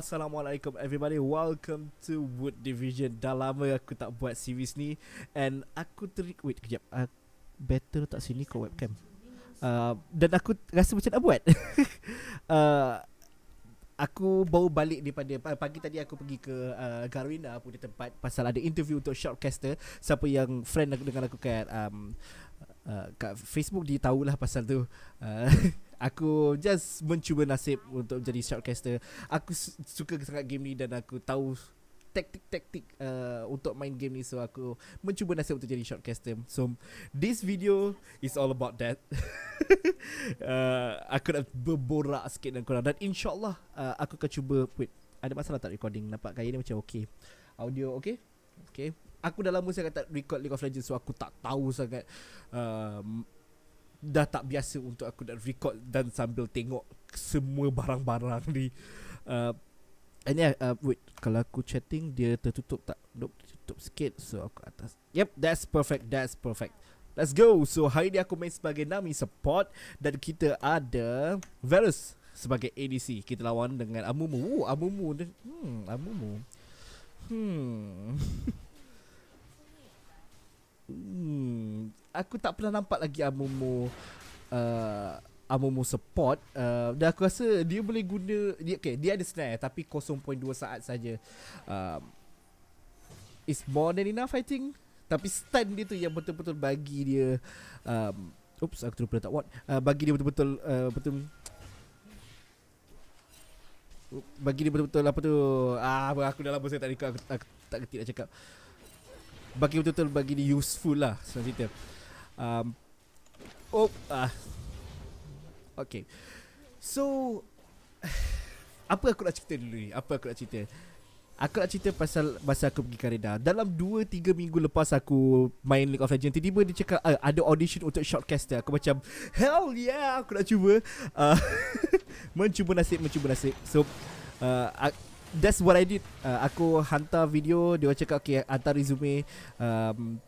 Assalamualaikum everybody. Welcome to Wood Division. Dah lama aku tak buat series ni. And aku ter... Wait kejap. Uh, Better tak sini kau webcam? Uh, Dan aku rasa macam nak buat. Uh, Aku baru balik daripada Pagi tadi aku pergi ke uh, Garwina punya tempat Pasal ada interview untuk Shortcaster. Siapa yang friend aku dengan aku kat um, uh, Kat Facebook dia tahulah pasal tu. Uh, Aku just mencuba nasib untuk jadi shortcaster. Aku su- suka sangat game ni dan aku tahu taktik-taktik uh, untuk main game ni so aku mencuba nasib untuk jadi shortcaster. So this video is all about that. uh, aku nak berborak sikit dengan korang dan insyaallah uh, aku akan cuba wait ada masalah tak recording nampak gaya ni macam okay audio okay okay aku dah lama sangat tak record League of Legends so aku tak tahu sangat uh, dah tak biasa untuk aku nak record dan sambil tengok semua barang-barang ni. Uh, ini uh, wait kalau aku chatting dia tertutup tak? Nope, tutup sikit. So aku atas. Yep, that's perfect. That's perfect. Let's go. So hari ni aku main sebagai Nami support dan kita ada Varus sebagai ADC. Kita lawan dengan Amumu. Uh, Amumu. Hmm, Amumu. Hmm. hmm aku tak pernah nampak lagi Amumu uh, Amumu support. Uh, dan aku rasa dia boleh guna dia okay, dia ada snare tapi 0.2 saat saja. Um, is more than enough I think. Tapi stun dia tu yang betul-betul bagi dia um, Oops, aku terlupa letak what uh, Bagi dia betul-betul uh, Betul Bagi dia betul-betul apa tu? Ah, aku dah lama saya tak record Aku, aku tak kerti nak cakap. Bagi betul-betul bagi dia useful lah Selanjutnya um, Oh ah. Okay. So Apa aku nak cerita dulu ni? Apa aku nak cerita? Aku nak cerita pasal Masa aku pergi Karina Dalam 2-3 minggu lepas aku Main League of Legends Tiba-tiba dia cakap ah, Ada audition untuk shortcaster. Aku macam Hell yeah Aku nak cuba. Uh, Mencuba nasib Mencuba nasib. So uh, That's what I did. Uh, Aku hantar video Dia cakap Okay hantar resume. Um,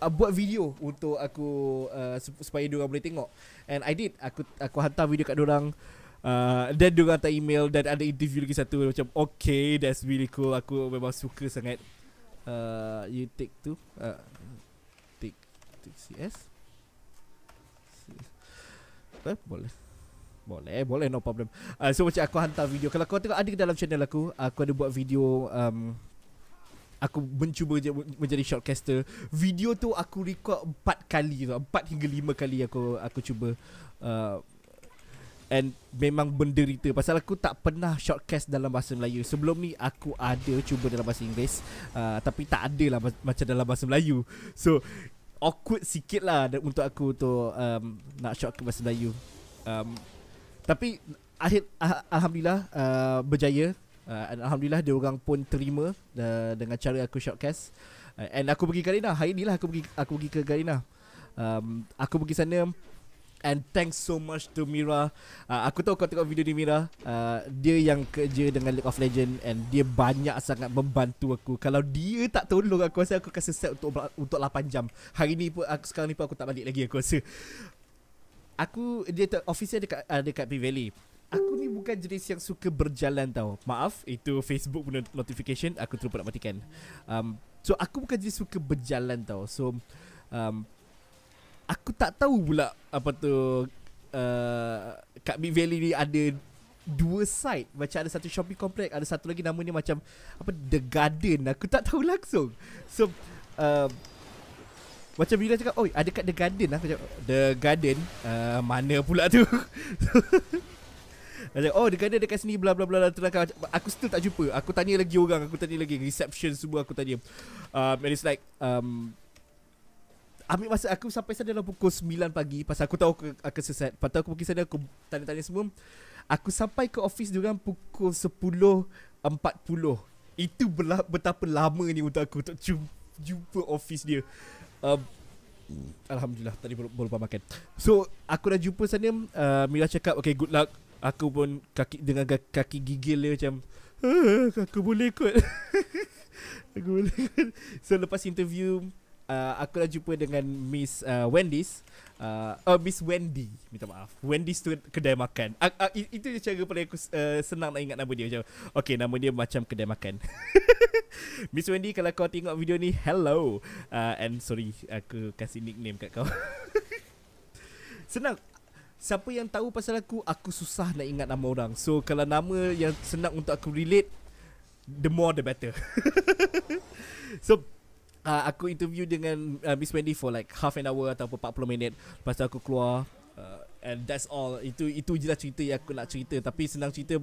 uh, buat video untuk aku uh, supaya dia orang boleh tengok. And I did. Aku aku hantar video kat dia orang. Uh, dan dia hantar email dan ada interview lagi satu. Macam okay that's really cool. Aku memang suka sangat. Uh, you take tu uh, take take CS eh, boleh. Boleh boleh no problem. Uh, so macam aku hantar video. Kalau kau tengok ada dalam channel aku aku ada buat video um, aku mencuba je menjadi shortcaster. Video tu aku record 4 kali tu, 4 hingga 5 kali aku aku cuba uh, and memang menderita pasal aku tak pernah shortcast dalam bahasa Melayu. Sebelum ni aku ada cuba dalam bahasa Inggeris uh, tapi tak ada lah macam dalam bahasa Melayu. So awkward sikit lah untuk aku tu um, nak short ke bahasa Melayu. Um, tapi akhir ah, alhamdulillah uh, berjaya uh, Alhamdulillah dia orang pun terima uh, dengan cara aku shortcast. Uh, and aku pergi Garina. Hari ni lah aku pergi aku pergi ke Garina. Um, aku pergi sana. And thanks so much to Mira. Uh, aku tahu kau tengok video ni Mira. Uh, dia yang kerja dengan League of Legend and dia banyak sangat membantu aku. Kalau dia tak tolong aku rasa aku kasi set untuk untuk 8 jam. Hari ni pun aku sekarang ni pun aku tak balik lagi aku rasa. Aku dia office dia dekat uh, dekat P Valley Aku ni bukan jenis yang suka berjalan tau. Maaf Itu Facebook punya notification Aku terlupa nak matikan. Um, So aku bukan jenis suka berjalan tau. So um, Aku tak tahu pula Apa tu uh, Kat Mid Valley ni ada Dua site Macam ada satu shopping complex Ada satu lagi nama ni macam Apa The Garden. Aku tak tahu langsung. So um, macam bila cakap Oh ada kat The Garden? Aku cakap The Garden? Uh, Mana pula tu Dia oh dekat dia dekat sini bla bla bla terangkan. Aku still tak jumpa. Aku tanya lagi orang, aku tanya lagi reception semua aku tanya. Um and it's like um Ambil masa aku sampai sana dalam pukul 9 pagi Pasal aku tahu aku akan sesat Lepas aku pergi sana aku tanya-tanya semua. Aku sampai ke office diorang pukul 10.40 Itu belah, betapa lama ni untuk aku untuk jumpa, jumpa office dia. Um, Alhamdulillah tadi belum lupa makan. So aku dah jumpa sana uh, Mira cakap Okay good luck Aku pun kaki dengan kaki gigil dia macam ah, Aku boleh kot. Aku boleh kot. So lepas interview uh, aku dah jumpa dengan Miss uh, Wendy's. Uh, uh, Miss Wendy. Minta maaf. Wendy's tu kedai makan. Uh, uh, itu je cara paling aku uh, senang nak ingat nama dia. Macam okay nama dia macam kedai makan. Miss Wendy kalau kau tengok video ni hello. Uh, and sorry aku kasih nickname kat kau. Senang Siapa yang tahu pasal aku Aku susah nak ingat nama orang So kalau nama yang senang untuk aku relate The more the better So uh, aku interview dengan uh, Miss Wendy for like half an hour atau 40 minit. Lepas tu aku keluar uh, and that's all. Itu itu je lah cerita yang aku nak cerita tapi senang cerita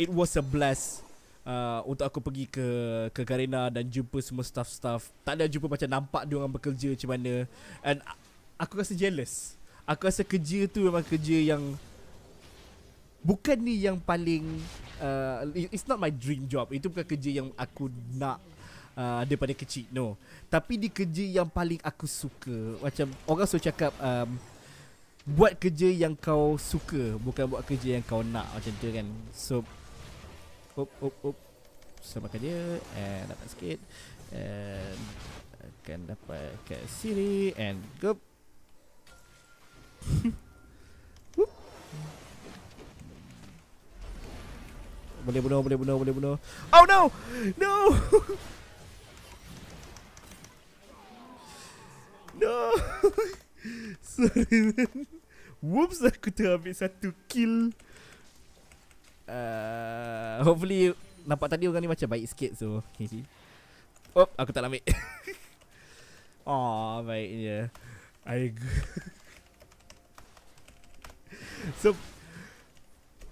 it was a blast. Uh, untuk aku pergi ke ke Garena dan jumpa semua staff-staff. Tak ada jumpa macam nampak dia orang bekerja macam mana. And aku rasa jealous. Aku rasa kerja tu memang kerja yang bukan ni yang paling uh, it's not my dream job. Itu bukan kerja yang aku nak uh, daripada kecil no. Tapi di kerja yang paling aku suka macam orang selalu cakap um, buat kerja yang kau suka bukan buat kerja yang kau nak macam tu kan. So op op op. Selamatkan dia and dapat sikit and akan dapat kat sini and go boleh bunuh boleh bunuh boleh bunuh. Oh no! No! No! Sorry man. Whoops aku terambil satu kill. Uh, Hopefully Nampak tadi orang ni macam baik sikit So Okay Oh aku tak ambil. Oh baiknya. I So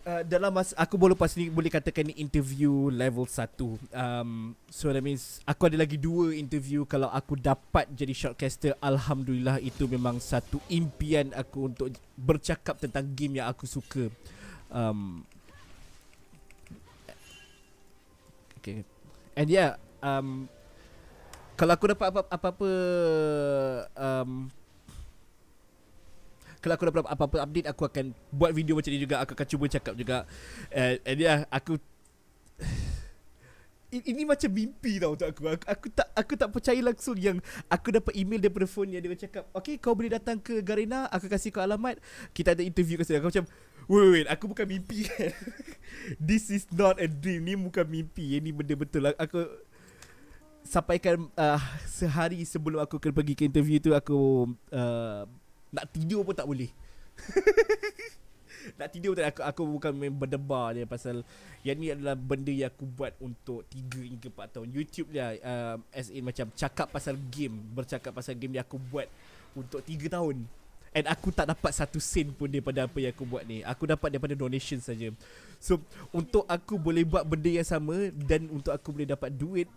uh, dalam masa aku boleh lepas ni boleh katakan ni interview level 1. Um so that means aku ada lagi dua interview kalau aku dapat jadi shortcaster alhamdulillah itu memang satu impian aku untuk bercakap tentang game yang aku suka. Um Okay. And yeah, um kalau aku dapat apa-apa um kalau aku dapat apa-apa update aku akan buat video macam ni juga aku akan cuba cakap juga uh, and yeah aku ini macam mimpi tau untuk aku. aku. Aku tak aku tak percaya langsung yang aku dapat email daripada phone yang dia cakap, "Okay, kau boleh datang ke Garena, aku kasih kau alamat, kita ada interview kasi aku macam, "Wait, wait, aku bukan mimpi kan. This is not a dream. Ni bukan mimpi. Ini benda betul. Aku sampaikan uh, sehari sebelum aku pergi ke interview tu aku uh, nak tidur pun tak boleh. Nak tidur pun tak aku, aku bukan main berdebar dia Pasal Yang ni adalah benda yang aku buat Untuk 3 hingga 4 tahun. YouTube dia uh, As in macam Cakap pasal game Bercakap pasal game yang aku buat Untuk 3 tahun. And aku tak dapat satu sen pun daripada apa yang aku buat ni. Aku dapat daripada donation saja. So untuk aku boleh buat benda yang sama Dan untuk aku boleh dapat duit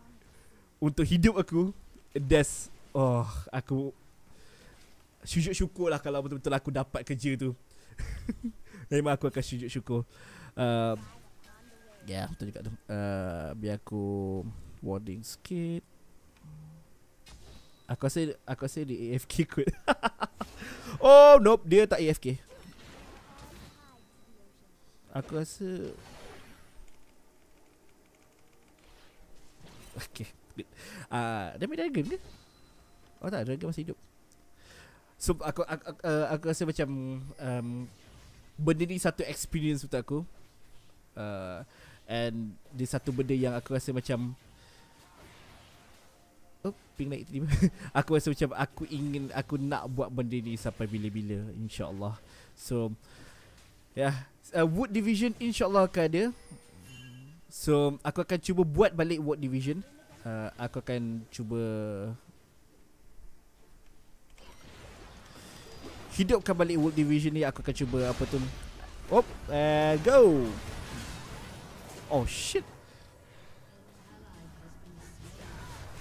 Untuk hidup aku That's Oh aku sujud syukur lah kalau betul-betul aku dapat kerja tu. Memang aku akan sujud syukur. Uh, ya, yeah, betul juga tu. Uh, biar aku warding sikit. Aku rasa aku rasa di AFK kot. oh, nope, dia tak AFK. Aku rasa Okay Ah, uh, Demi Dragon ke? Oh tak, Dragon masih hidup So aku aku, aku, uh, aku rasa macam um, benda ni satu experience untuk aku. Uh, and di satu benda yang aku rasa macam Oh, ping naik tiba. aku rasa macam aku ingin aku nak buat benda ni sampai bila-bila insya-Allah. So yeah, uh, Wood Division insya-Allah akan ada. So aku akan cuba buat balik Wood Division. Uh, aku akan cuba hidupkan balik World Division ni aku akan cuba apa tu. Op, uh, go. Oh shit.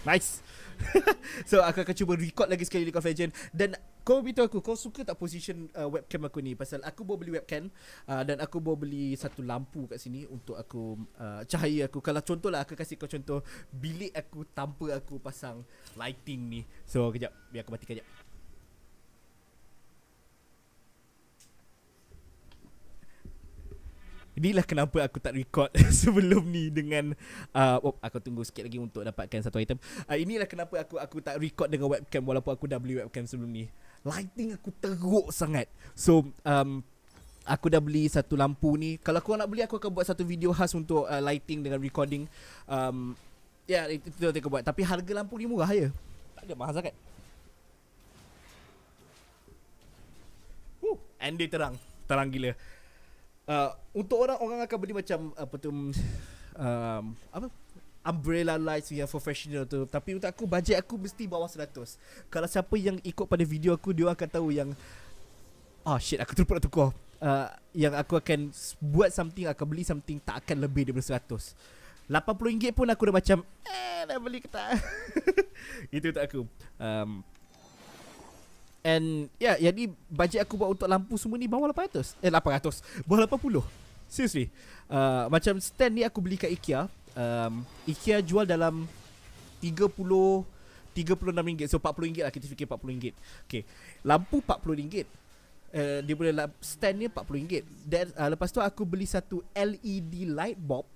Nice. So aku akan cuba record lagi sekali League of Legends. Dan kau beritahu aku Kau suka tak position uh, webcam aku ni? Pasal aku bawa beli webcam uh, Dan aku bawa beli satu lampu kat sini Untuk aku uh, Cahaya aku. Kalau contoh lah Aku kasih kau contoh Bilik aku tanpa aku pasang lighting ni. So kejap Biar aku matikan kejap inilah kenapa aku tak record sebelum ni dengan uh, oh, aku tunggu sikit lagi untuk dapatkan satu item. Uh, inilah kenapa aku aku tak record dengan webcam walaupun aku dah beli webcam sebelum ni. Lighting aku teruk sangat. So um aku dah beli satu lampu ni. Kalau kau nak beli aku akan buat satu video khas untuk uh, lighting dengan recording. Um ya yeah, itu tu aku buat tapi harga lampu ni murah ya. Tak ada mahal sangat. Uh, and dia terang. Terang gila uh, untuk orang orang akan beli macam apa tu um, apa umbrella lights yang professional tu. Tapi untuk aku bajet aku mesti bawah 100 kalau siapa yang ikut pada video aku dia akan tahu yang oh shit aku terlupa nak tukar uh, yang aku akan buat something akan beli something tak akan lebih daripada 100 RM80 pun aku dah macam eh nak beli ke tak? Itu untuk aku. Um, And yeah, jadi bajet aku buat untuk lampu semua ni bawah 800. Eh 800. Bawah 80. Seriously. Uh, macam stand ni aku beli kat IKEA. Um, IKEA jual dalam 30 36 ringgit. So 40 ringgit lah kita fikir 40 ringgit. Okay. Lampu 40 ringgit. Uh, dia boleh stand ni 40 ringgit. Dan uh, lepas tu aku beli satu LED light bulb.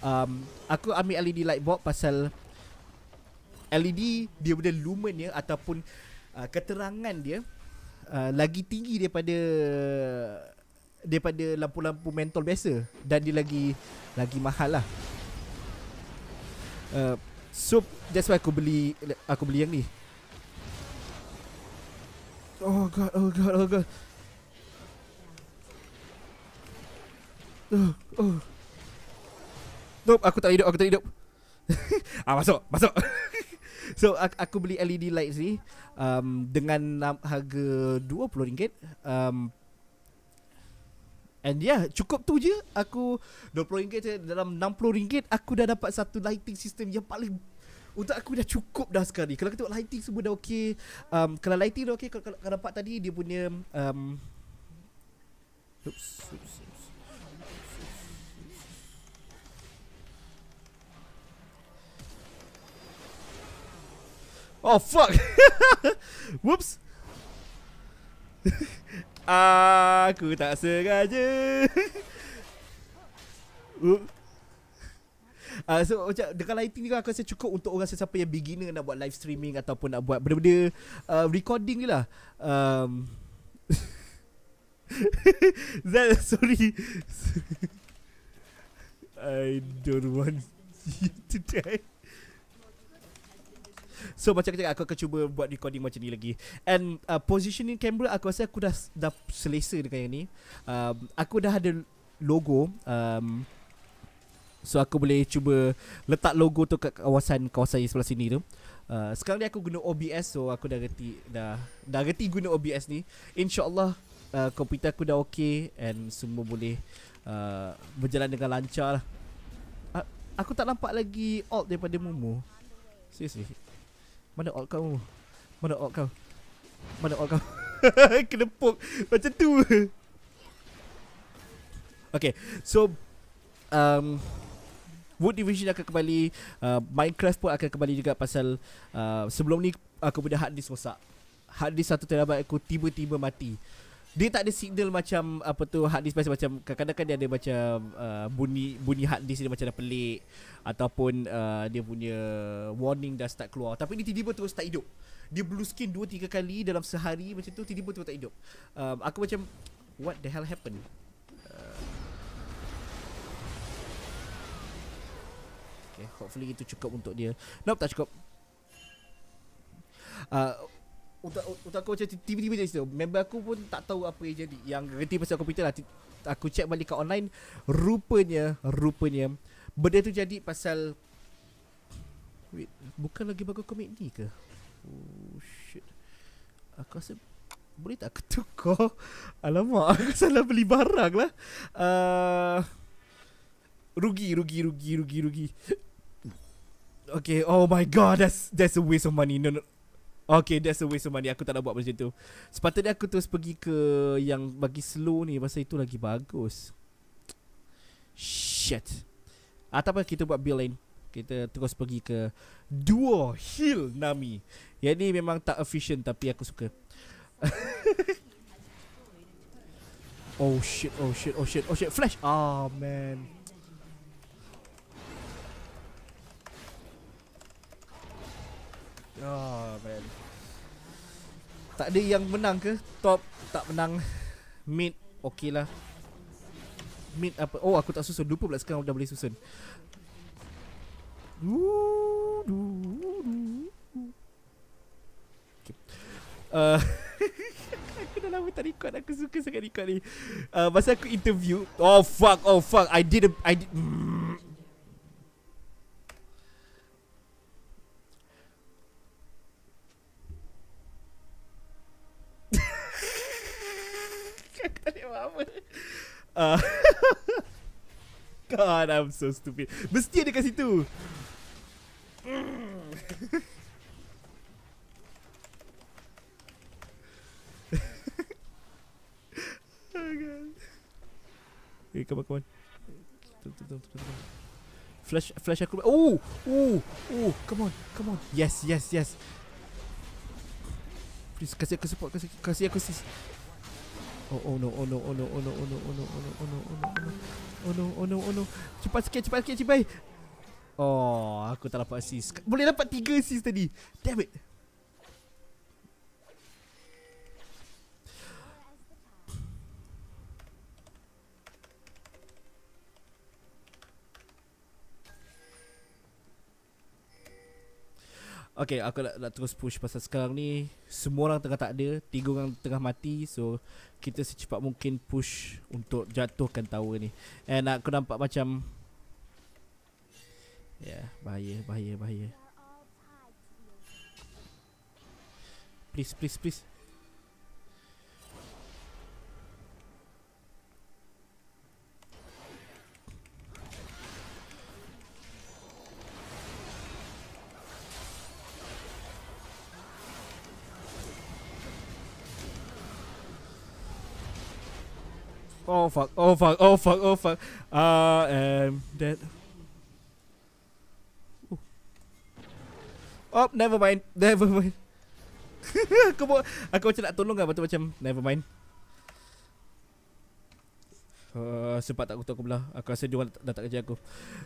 Um, aku ambil LED light bulb pasal LED dia boleh lumen ya ataupun uh, keterangan dia uh, lagi tinggi daripada daripada lampu-lampu mentol biasa dan dia lagi lagi mahal lah. Uh, so that's why aku beli aku beli yang ni. Oh god, oh god, oh god. Oh, oh. Nope, aku tak hidup, aku tak hidup. ah masuk, masuk. so aku, aku beli LED lights ni um, dengan harga RM20 um, And yeah, cukup tu je. Aku RM20 je Dalam RM60 Aku dah dapat satu lighting system Yang paling Untuk aku dah cukup dah sekali. Kalau kita tengok lighting semua dah okay um, Kalau lighting dah okay Kalau, kalau, kalau dapat tadi Dia punya um, Oops, oops, Oh fuck Whoops Aku tak sengaja Uh, so macam dengan lighting ni kan aku rasa cukup untuk orang sesiapa yang beginner nak buat live streaming ataupun nak buat benda-benda uh, recording ni lah. Um, Zal, sorry. I don't want you to die. So macam kata aku akan cuba buat recording macam ni lagi. And uh, positioning camera aku rasa aku dah dah selesa dengan yang ni. Um, aku dah ada logo. Um, so aku boleh cuba letak logo tu kat kawasan kawasan sebelah sini tu. Uh, sekarang ni aku guna OBS so aku dah reti dah dah reti guna OBS ni. Insyaallah uh, komputer aku dah okay and semua boleh uh, berjalan dengan lancar lah. Uh, aku tak nampak lagi alt daripada Momo. Seriously. Mana alt kau? Mana alt kau? Mana alt kau? Kena poke macam tu. Okay, so um, Wood Division akan kembali uh, Minecraft pun akan kembali juga pasal uh, Sebelum ni aku punya hard disk rosak Hard disk 1 terabyte aku tiba-tiba mati dia tak ada signal macam apa tu hard disk macam kadang-kadang dia ada macam uh, bunyi bunyi hard disk dia macam dah pelik. Ataupun uh, dia punya warning dah start keluar. Tapi ni tiba-tiba terus tak hidup. Dia blue skin 2 3 kali dalam sehari macam tu tiba-tiba terus tak hidup. Um, aku macam what the hell happened? Uh, okay hopefully itu cukup untuk dia. Nope tak cukup. Uh, untuk untuk aku macam tiba-tiba je situ. Member aku pun tak tahu apa yang jadi. Yang reti pasal komputer lah. Aku check balik kat online. Rupanya, rupanya. Benda tu jadi pasal... Wait, bukan lagi bagus komik ni ke? Oh shit. Aku rasa... Boleh tak aku tukar? Alamak, aku salah beli barang lah. Uh, rugi, rugi, rugi, rugi, rugi. Okay, oh my god, that's that's a waste of money. No, no. Okay that's a waste of money. Aku tak nak buat macam tu. Sepatutnya aku terus pergi ke Yang bagi slow ni. Pasal itu lagi bagus. Shit. Atau apa kita buat build lain Kita terus pergi ke Duo Hill Nami. Yang ni memang tak efficient Tapi aku suka. Oh shit, oh shit, oh shit, oh shit. Flash. Oh man. Tak ada yang menang ke? Top tak menang. Mid okey lah. Mid apa? Oh aku tak susun. Lupa pula sekarang dah boleh susun. Okay. Uh, aku dah lama tak record Aku suka sangat record ni uh, Masa aku interview Oh fuck Oh fuck I did a, I did mm. Uh, God, I'm so stupid. Mesti ada kat situ. oh God. Okay, come on, come on. Flash, flash aku. Oh, oh, oh, come on, come on. Yes, yes, yes. Please kasih aku support, kasih, kasih aku sis. Oh, oh no, oh no, oh no, oh no, oh no, oh no, oh no, oh no, oh no, oh no, oh no, oh no, oh no. Cepat sikit, cepat sikit, cibai. Oh, aku tak dapat assist. Boleh dapat 3 assist tadi. Damn it. Okay, aku nak, nak terus push pasal sekarang ni. Semua orang tengah tak ada Tiga orang tengah mati. So, kita secepat mungkin push Untuk jatuhkan tower ni. And aku nampak macam Ya, yeah, bahaya, bahaya, bahaya. Please, please, please Oh fuck, oh fuck, oh fuck, oh fuck. I am dead. Oh, never mind, never mind. aku buat, aku macam nak tolong kan, betul macam never mind. Uh, sempat tak tahu aku belah Aku rasa dia dah tak kerja aku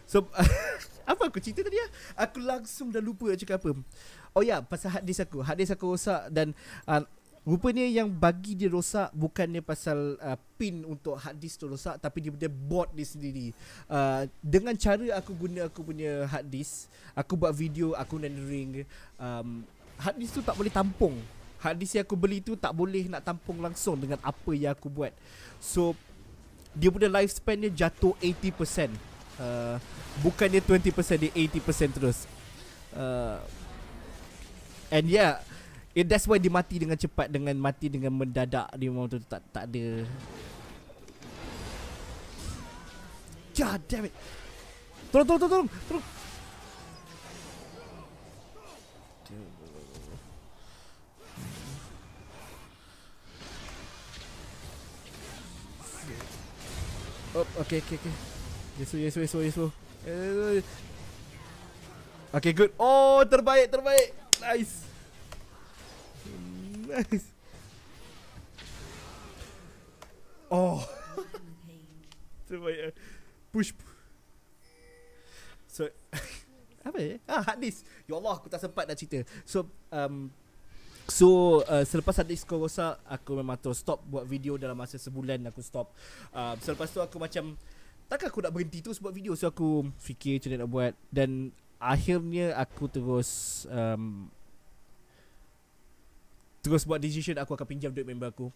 So Apa aku cerita tadi ya? Aku langsung dah lupa nak cakap apa Oh ya yeah, pasal hard disk aku Hard disk aku rosak Dan uh, Rupanya yang bagi dia rosak bukannya pasal uh, pin untuk hard disk tu rosak tapi dia punya board dia sendiri. Uh, dengan cara aku guna aku punya hard disk, aku buat video, aku rendering um, hard disk tu tak boleh tampung. Hard disk yang aku beli tu tak boleh nak tampung langsung dengan apa yang aku buat. So dia punya lifespan dia jatuh 80%. Uh, bukannya 20% dia 80% terus. Uh, and yeah, It, that's why dia mati dengan cepat dengan mati dengan mendadak dia memang tu tak tak ada. God damn it. Tolong tolong tolong tolong. Oh, okay, okay, okay. Yesu, Yesu, Yesu, Yesu. Okay, good. Oh, terbaik, terbaik. Nice nice. Oh. Terbaik. Push. So apa ya? Ah, hard disk. Ya Allah, aku tak sempat nak cerita. So, um So uh, selepas hard disk kau rosak Aku memang terus stop buat video dalam masa sebulan aku stop uh, Selepas tu aku macam Takkan aku nak berhenti terus buat video So aku fikir macam mana nak buat Dan akhirnya aku terus um, terus buat decision aku akan pinjam duit member aku.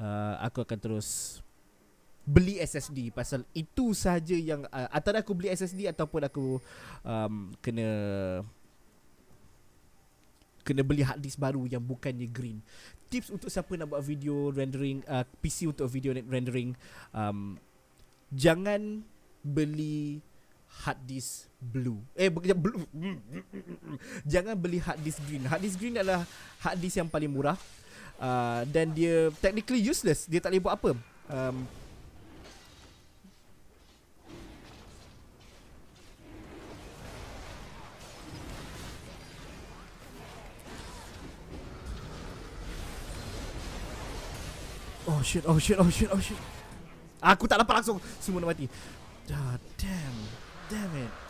Uh, aku akan terus beli SSD pasal itu sahaja yang uh, antara aku beli SSD ataupun aku um, kena kena beli hard disk baru yang bukannya green. Tips untuk siapa nak buat video rendering uh, PC untuk video rendering um, jangan beli hard disk blue. Eh bukan blue. Jangan beli hard disk green. Hard disk green adalah hard disk yang paling murah. Uh, dan dia technically useless. Dia tak boleh buat apa. Um, Oh shit, oh shit, oh shit, oh shit. Aku tak nampak langsung Semua nak mati Ah, damn Damn it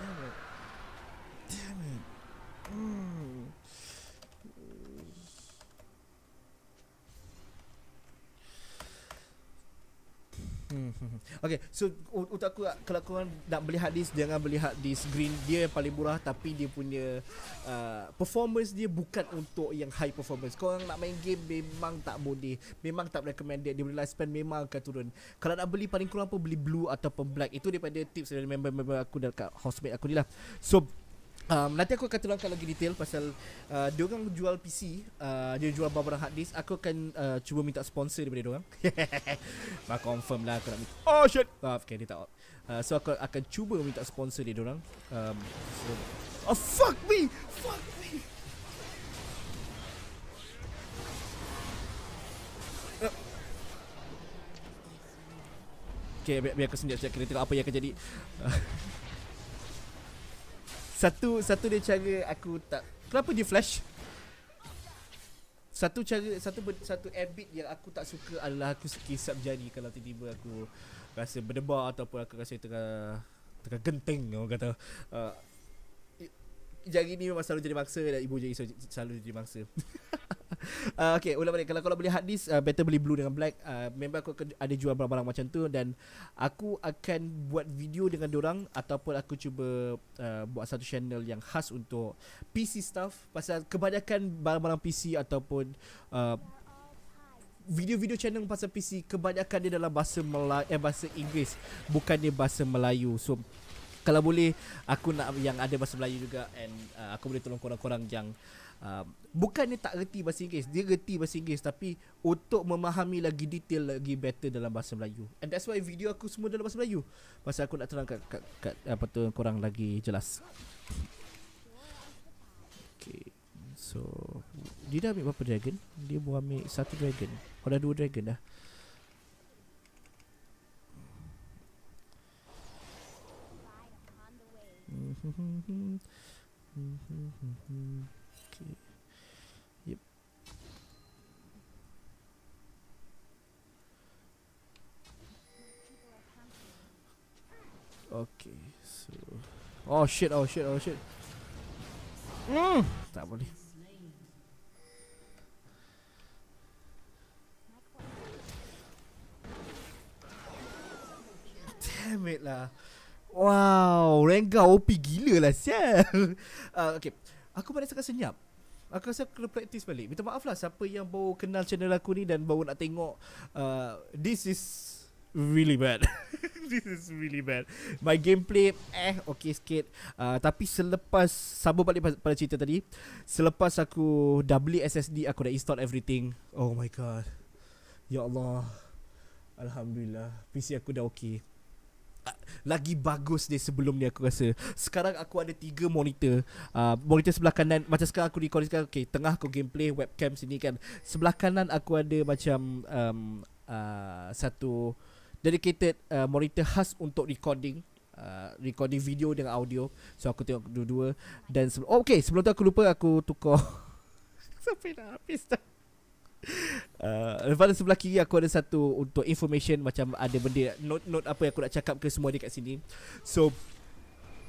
Hmm. Okay, so untuk aku kalau korang nak beli hard disk jangan beli hard disk green dia yang paling murah tapi dia punya uh, performance dia bukan untuk yang high performance. Korang nak main game memang tak boleh, memang tak recommended. Dia boleh lifespan memang akan turun. Kalau nak beli paling kurang apa beli blue ataupun black. Itu daripada tips dari member-member aku dekat housemate aku ni lah. So Um, nanti aku akan terangkan lagi detail pasal uh, dia orang jual PC, uh, dia jual barang hard disk. Aku akan uh, cuba minta sponsor daripada dia orang. Bah confirm lah aku nak minta. Oh shit. Uh, okay, dia tak. Uh, so aku akan cuba minta sponsor dia orang. Um, so, oh fuck me. Fuck me. Uh. Okay, biar, biar aku sendiri sekejap Kita tengok apa yang akan jadi uh, Satu Satu dia cara aku tak Kenapa dia flash? Satu cara Satu satu habit yang aku tak suka Adalah aku kisap jari Kalau tiba-tiba aku Rasa berdebar Ataupun aku rasa tengah Tengah genting Orang kata uh, Jari ni memang selalu jadi mangsa Dan ibu jari selalu jadi mangsa uh, Okay ulang balik. Kalau kalau beli hard disk uh, Better beli blue dengan black. Uh, Member aku ada jual barang-barang macam tu Dan Aku akan buat video dengan orang Ataupun aku cuba uh, Buat satu channel yang khas untuk PC stuff Pasal kebanyakan barang-barang PC Ataupun uh, Video-video channel pasal PC Kebanyakan dia dalam bahasa Melayu Eh bahasa Inggeris Bukannya bahasa Melayu. So kalau boleh aku nak yang ada bahasa Melayu juga and uh, aku boleh tolong korang-korang yang uh, bukannya tak reti bahasa Inggeris dia reti bahasa Inggeris tapi untuk memahami lagi detail lagi better dalam bahasa Melayu. And that's why video aku semua dalam bahasa Melayu. Pasal aku nak terang kat, kat, kat apa tu korang lagi jelas. Okay so dia dah ambil berapa dragon? Dia baru ambil satu dragon. Oh dah dua dragon dah. Okay. Okay, so Oh shit, oh shit, oh shit. Mm, tak boleh. Damn it lah. Wow, Rengar OP gila lah sial. uh, okay, aku pada sangat senyap. Aku rasa aku kena practice balik. Minta maaf lah siapa yang baru kenal channel aku ni dan baru nak tengok. Uh, this is really bad. this is really bad. My gameplay eh okay sikit. Uh, tapi selepas sambung balik pada cerita tadi, selepas aku dah beli SSD, aku dah install everything. Oh my god. Ya Allah. Alhamdulillah. PC aku dah okay lagi bagus dia sebelum ni aku rasa Sekarang aku ada tiga monitor uh, Monitor sebelah kanan Macam sekarang aku record sekarang Okay tengah aku gameplay webcam sini kan Sebelah kanan aku ada macam um, uh, Satu Dedicated uh, monitor khas untuk recording uh, Recording video dengan audio So aku tengok dua-dua Dan se- oh, Okay sebelum tu aku lupa aku tukar Sampai dah habis dah Uh, lepas sebelah kiri aku ada satu untuk information macam ada benda note-note apa yang aku nak cakap ke semua dekat sini. So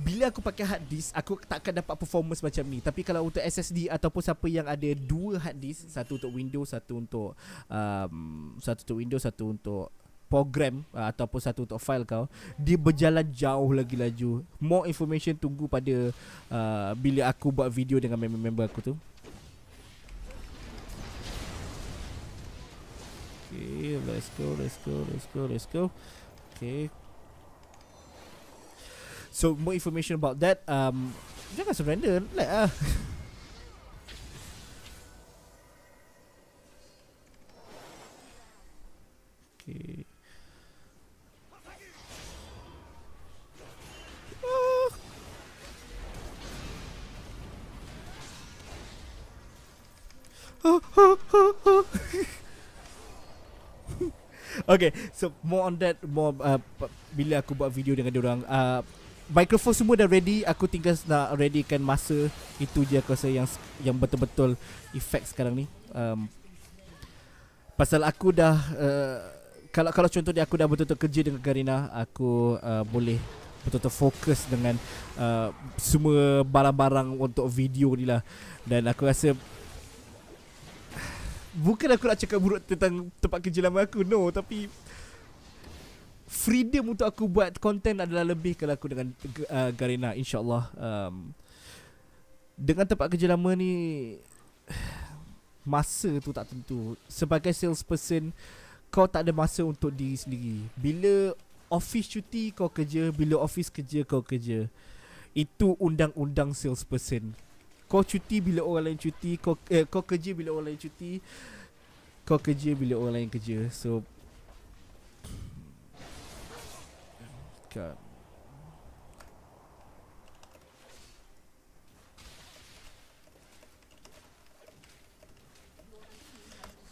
bila aku pakai hard disk aku takkan dapat performance macam ni. Tapi kalau untuk SSD ataupun siapa yang ada dua hard disk, satu untuk Windows, satu untuk um, satu untuk Windows, satu untuk program uh, ataupun satu untuk file kau dia berjalan jauh lagi laju more information tunggu pada uh, bila aku buat video dengan member-member aku tu Okay, let's go, let's go, let's go, let's go. Okay. So more information about that. Um, jangan surrender, let ah. okay. Okay So more on that More uh, Bila aku buat video dengan orang uh, Microphone semua dah ready Aku tinggal nak readykan masa Itu je aku rasa yang Yang betul-betul Effect sekarang ni um, Pasal aku dah uh, kalau kalau contohnya aku dah betul-betul kerja dengan Garina, aku uh, boleh betul-betul fokus dengan uh, semua barang-barang untuk video ni lah. Dan aku rasa bukan aku nak cakap buruk tentang tempat kerja lama aku, no, tapi freedom untuk aku buat content adalah lebih kalau aku dengan uh, Garina insyaallah. Um, dengan tempat kerja lama ni masa tu tak tentu. Sebagai salesperson kau tak ada masa untuk diri sendiri. Bila office cuti kau kerja. Bila office kerja kau kerja. Itu undang-undang salesperson kau cuti bila orang lain cuti kau eh, kau kerja bila orang lain cuti kau kerja bila orang lain kerja so God.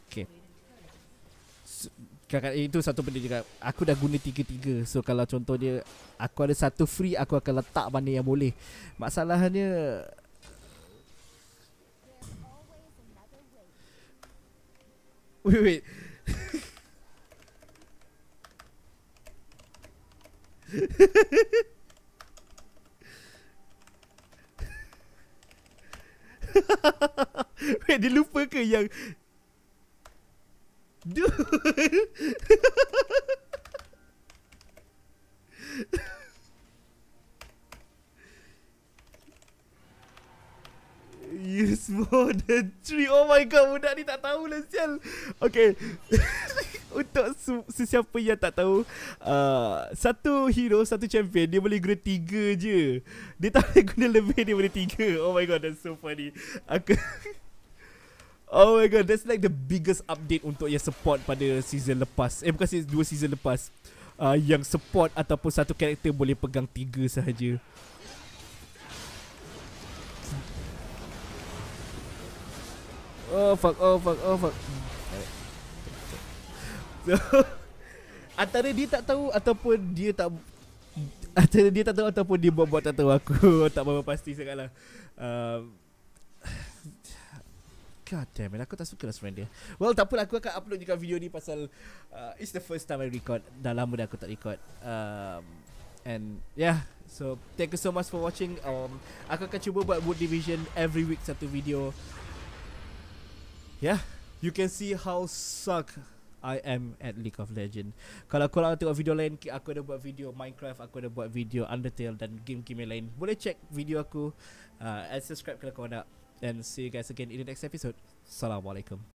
Okay. Kakak itu satu benda juga Aku dah guna tiga-tiga So kalau contoh dia Aku ada satu free Aku akan letak mana yang boleh Masalahnya Wait wait. Wait, dia lupa ke yang Dude Use more than three. Oh my god Budak ni tak tahu lah sial. Okay. Untuk sesiapa yang tak tahu uh, Satu hero Satu champion Dia boleh guna tiga je. Dia tak boleh guna lebih Dia boleh tiga. Oh my god That's so funny. Aku Oh my god That's like the biggest update Untuk yang support pada season lepas. Eh bukan season, dua season lepas. Uh, Yang support Ataupun satu karakter Boleh pegang tiga sahaja Oh fuck, oh fuck, oh fuck. So, antara dia tak tahu ataupun dia tak antara dia tak tahu ataupun dia buat-buat tak tahu aku tak berapa pasti sangatlah. Um, God damn it, aku tak suka lah sebenarnya dia. Well, tak apalah, aku akan upload juga video ni pasal uh, It's the first time I record Dah lama dah aku tak record um, And yeah, so thank you so much for watching um, Aku akan cuba buat Wood Division every week satu video Yeah, you can see how suck I am at League of Legend. Kalau korang tengok video lain, aku ada buat video Minecraft, aku ada buat video Undertale dan game-game lain. Boleh check video aku uh, and subscribe kalau korang nak. And see you guys again in the next episode. Assalamualaikum.